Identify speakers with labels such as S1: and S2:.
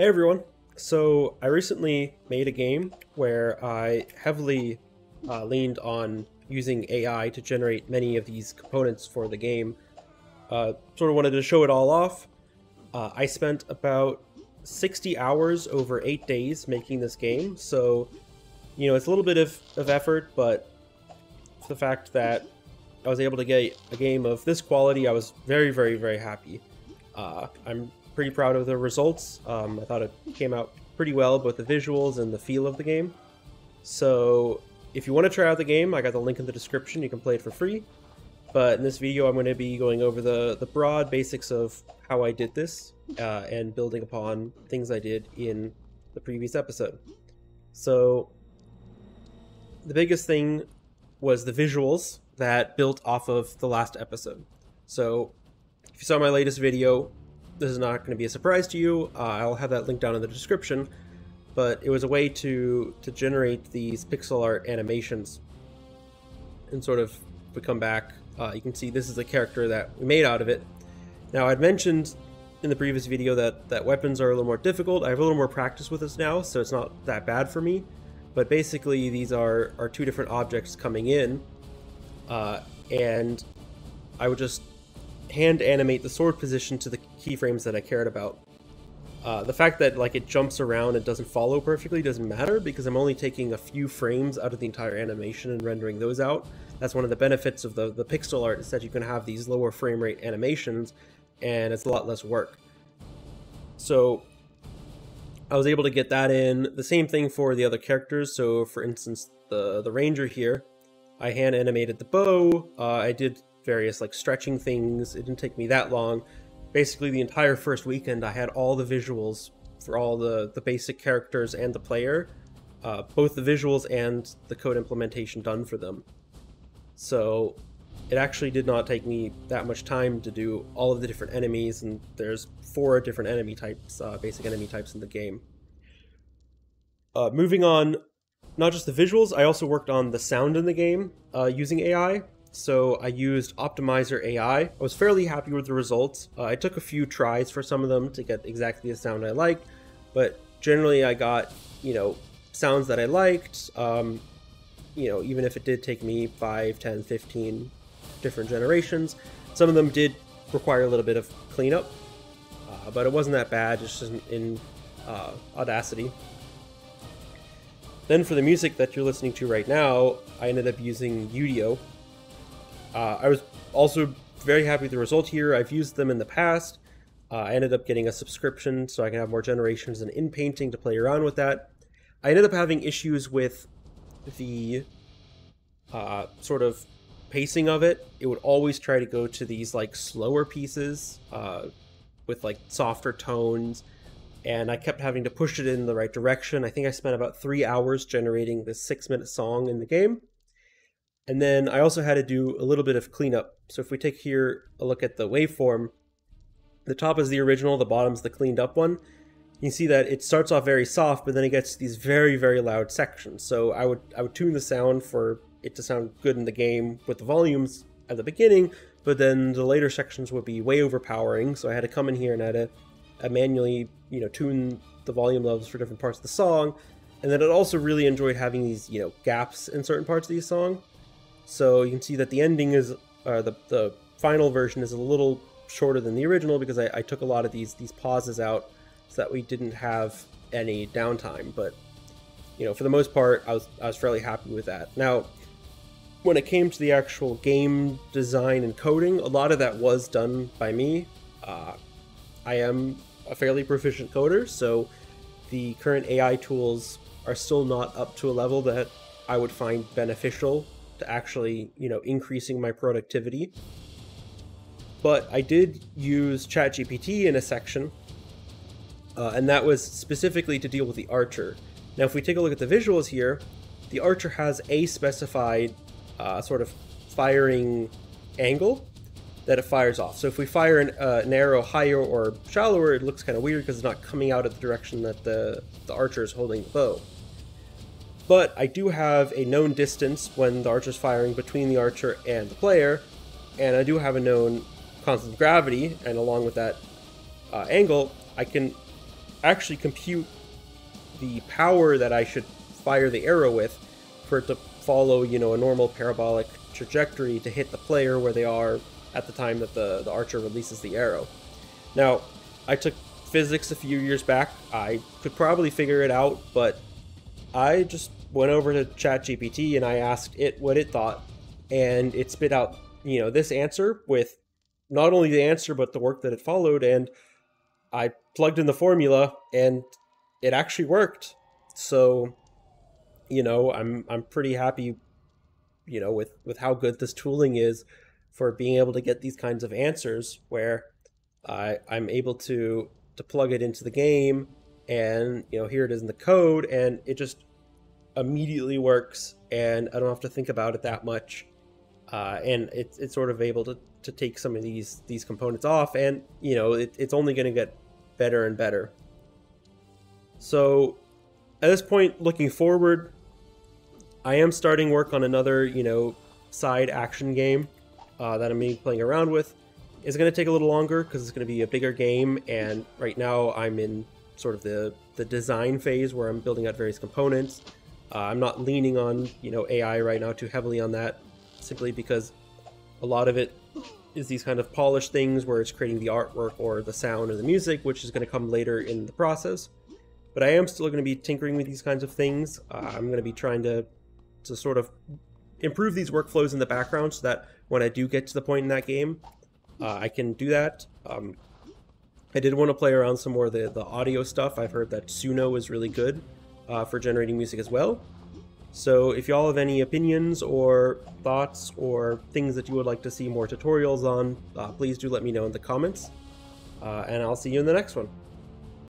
S1: Hey everyone! So I recently made a game where I heavily uh, leaned on using AI to generate many of these components for the game. Uh, sort of wanted to show it all off. Uh, I spent about 60 hours over 8 days making this game, so you know it's a little bit of, of effort, but the fact that I was able to get a game of this quality, I was very, very, very happy. Uh, I'm pretty proud of the results. Um, I thought it came out pretty well, both the visuals and the feel of the game. So if you want to try out the game, I got the link in the description. You can play it for free. But in this video, I'm going to be going over the, the broad basics of how I did this uh, and building upon things I did in the previous episode. So the biggest thing was the visuals that built off of the last episode. So if you saw my latest video, this is not going to be a surprise to you. Uh, I'll have that link down in the description. But it was a way to to generate these pixel art animations. And sort of, if we come back, uh, you can see this is a character that we made out of it. Now I'd mentioned in the previous video that, that weapons are a little more difficult. I have a little more practice with this now, so it's not that bad for me. But basically these are, are two different objects coming in. Uh, and I would just hand animate the sword position to the keyframes that I cared about. Uh, the fact that like it jumps around and doesn't follow perfectly doesn't matter because I'm only taking a few frames out of the entire animation and rendering those out. That's one of the benefits of the, the pixel art is that you can have these lower frame rate animations and it's a lot less work. So I was able to get that in. The same thing for the other characters. So for instance, the, the ranger here, I hand animated the bow. Uh, I did various like stretching things. It didn't take me that long. Basically, the entire first weekend, I had all the visuals for all the the basic characters and the player, uh, both the visuals and the code implementation done for them. So it actually did not take me that much time to do all of the different enemies, and there's four different enemy types, uh, basic enemy types in the game. Uh, moving on, not just the visuals, I also worked on the sound in the game uh, using AI. So I used Optimizer AI. I was fairly happy with the results. Uh, I took a few tries for some of them to get exactly the sound I liked, but generally I got, you know, sounds that I liked. Um, you know, even if it did take me 5, 10, 15 different generations, some of them did require a little bit of cleanup, uh, but it wasn't that bad, just in, in uh, Audacity. Then for the music that you're listening to right now, I ended up using Udio, uh, I was also very happy with the result here. I've used them in the past. Uh, I ended up getting a subscription so I can have more generations and Inpainting to play around with that. I ended up having issues with the uh, sort of pacing of it. It would always try to go to these like slower pieces uh, with like softer tones, and I kept having to push it in the right direction. I think I spent about three hours generating this six minute song in the game. And then I also had to do a little bit of cleanup. So if we take here a look at the waveform, the top is the original, the bottom's the cleaned up one. You can see that it starts off very soft, but then it gets these very, very loud sections. So I would I would tune the sound for it to sound good in the game with the volumes at the beginning, but then the later sections would be way overpowering. So I had to come in here and I had to uh, manually, you know, tune the volume levels for different parts of the song. And then it also really enjoyed having these, you know, gaps in certain parts of the song. So you can see that the ending is, uh, the, the final version is a little shorter than the original because I, I took a lot of these these pauses out so that we didn't have any downtime. But you know, for the most part, I was I was fairly happy with that. Now, when it came to the actual game design and coding, a lot of that was done by me. Uh, I am a fairly proficient coder, so the current AI tools are still not up to a level that I would find beneficial to actually, you know, increasing my productivity. But I did use ChatGPT in a section, uh, and that was specifically to deal with the archer. Now, if we take a look at the visuals here, the archer has a specified uh, sort of firing angle that it fires off. So if we fire an, uh, an arrow higher or shallower, it looks kind of weird because it's not coming out of the direction that the, the archer is holding the bow. But I do have a known distance when the archer is firing between the archer and the player, and I do have a known constant gravity, and along with that uh, angle, I can actually compute the power that I should fire the arrow with for it to follow, you know, a normal parabolic trajectory to hit the player where they are at the time that the, the archer releases the arrow. Now, I took physics a few years back. I could probably figure it out, but I just went over to ChatGPT and I asked it what it thought, and it spit out, you know, this answer with not only the answer but the work that it followed, and I plugged in the formula and it actually worked. So, you know, I'm I'm pretty happy, you know, with with how good this tooling is for being able to get these kinds of answers where I I'm able to to plug it into the game and you know here it is in the code and it just immediately works and I don't have to think about it that much. Uh, and it's it's sort of able to, to take some of these these components off and you know it, it's only going to get better and better. So at this point looking forward I am starting work on another you know side action game uh, that I'm playing around with. Is going to take a little longer because it's going to be a bigger game and right now I'm in sort of the the design phase where I'm building out various components uh, I'm not leaning on you know AI right now too heavily on that, simply because a lot of it is these kind of polished things where it's creating the artwork or the sound or the music, which is going to come later in the process. But I am still going to be tinkering with these kinds of things. Uh, I'm going to be trying to to sort of improve these workflows in the background so that when I do get to the point in that game, uh, I can do that. Um, I did want to play around some more the, the audio stuff. I've heard that Suno is really good uh, for generating music as well. So if y'all have any opinions or thoughts or things that you would like to see more tutorials on, uh, please do let me know in the comments. Uh, and I'll see you in the next one.